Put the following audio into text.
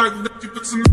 так, да, типа, цена